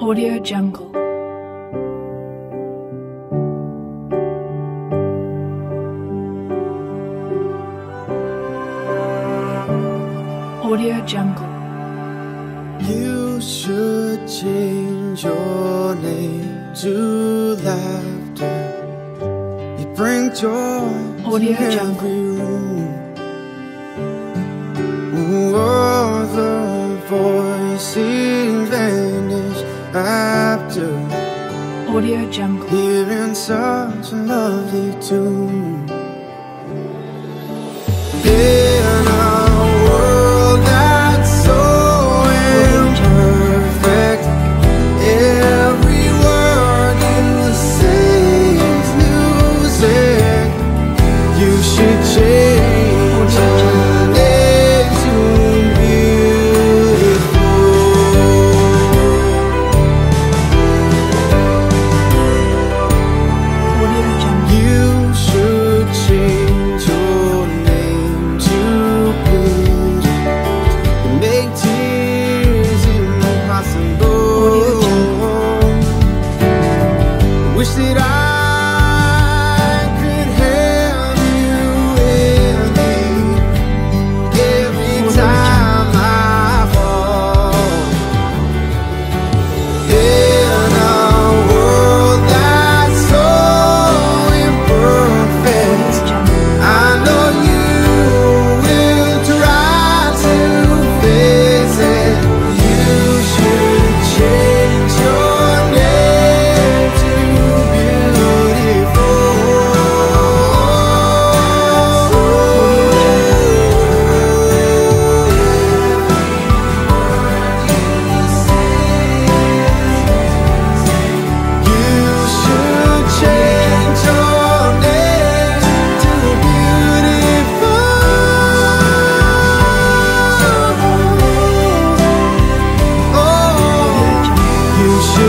Audio Jungle. Audio Jungle. You should change your name to laughter. You bring joy Audio to jungle. every room. Whoa. Audio Jungle. Hearing such a lovely tune.